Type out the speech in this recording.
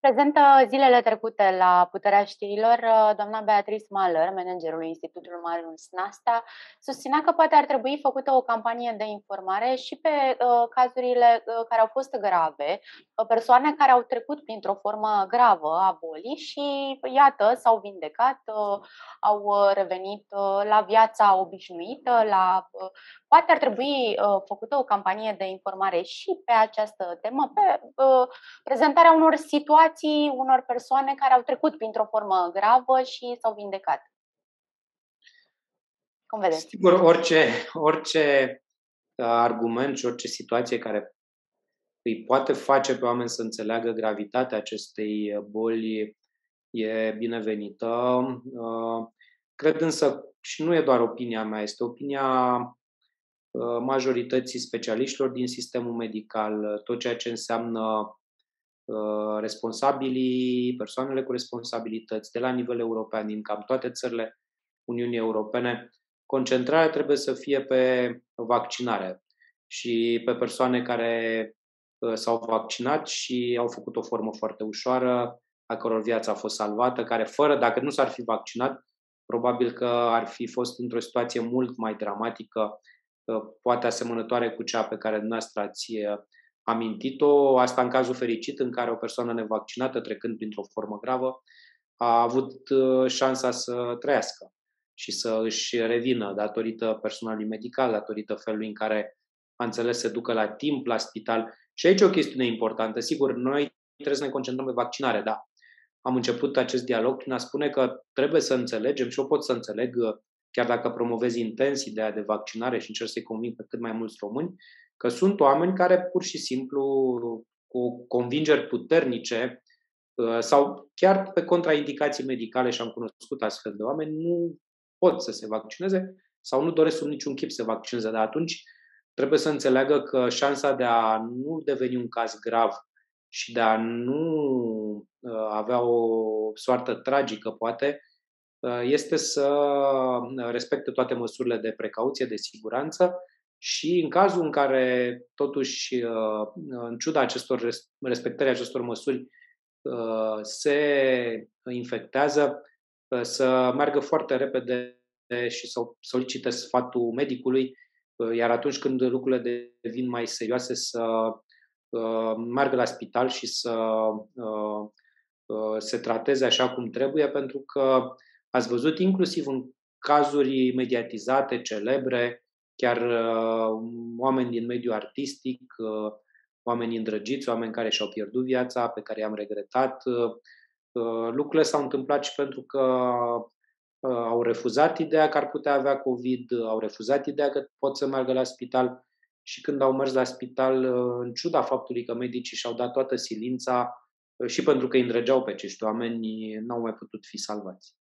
Prezentă zilele trecute la Puterea Știrilor, uh, doamna Beatrice Mahler, managerul Institutului Marius Nasta, susținea că poate ar trebui făcută o campanie de informare și pe uh, cazurile uh, care au fost grave, uh, persoane care au trecut printr-o formă gravă a bolii și, iată, s-au vindecat, uh, au uh, revenit uh, la viața obișnuită, la uh, poate ar trebui uh, făcută o campanie de informare și pe această temă, pe uh, prezentarea unor situații, unor persoane care au trecut printr-o formă gravă și s-au vindecat. Cum vedeți? Sigur, orice, orice uh, argument și orice situație care îi poate face pe oameni să înțeleagă gravitatea acestei boli e binevenită. Uh, cred însă, și nu e doar opinia mea, este opinia Uh, majorității specialiștilor din sistemul medical, uh, tot ceea ce înseamnă uh, responsabilii, persoanele cu responsabilități de la nivel european, din cam toate țările Uniunii Europene, concentrarea trebuie să fie pe vaccinare și pe persoane care s-au vaccinat și au făcut o formă foarte ușoară, a căror viață a fost salvată, care fără, dacă nu s-ar fi vaccinat, probabil că ar fi fost într-o situație mult mai dramatică poate asemănătoare cu cea pe care dumneavoastră ați uh, amintit-o, asta în cazul fericit în care o persoană nevaccinată, trecând printr-o formă gravă, a avut uh, șansa să trăiască și să își revină datorită personalului medical, datorită felului în care a înțeles să ducă la timp la spital. Și aici e o chestiune importantă. Sigur, noi trebuie să ne concentrăm pe vaccinare, da. Am început acest dialog prin a spune că trebuie să înțelegem și eu pot să înțeleg uh, chiar dacă promovez intens ideea de vaccinare și încerc să-i conving pe cât mai mulți români, că sunt oameni care pur și simplu cu convingeri puternice uh, sau chiar pe contraindicații medicale și am cunoscut astfel de oameni, nu pot să se vaccineze sau nu doresc sub niciun chip să se vaccineze, dar atunci trebuie să înțeleagă că șansa de a nu deveni un caz grav și de a nu uh, avea o soartă tragică, poate, Uh, este să uh, respecte toate măsurile de precauție, de siguranță și în cazul în care, totuși, uh, în ciuda acestor respectării acestor măsuri, se infectează, să meargă foarte repede și să solicite sfatul medicului, iar atunci când lucrurile devin mai serioase, să meargă la spital și să se trateze așa cum trebuie, pentru că Ați văzut inclusiv în cazuri mediatizate, celebre, chiar uh, oameni din mediul artistic, uh, oameni îndrăgiți, oameni care și-au pierdut viața, pe care i-am regretat. Uh, uh, lucrurile s-au întâmplat și pentru că uh, au refuzat ideea că ar putea avea COVID, au refuzat ideea că pot să meargă la spital și când au mers la spital, uh, în ciuda faptului că medicii și-au dat toată silința și pentru că îi îndrăgeau pe acești oameni, n-au mai putut fi salvați.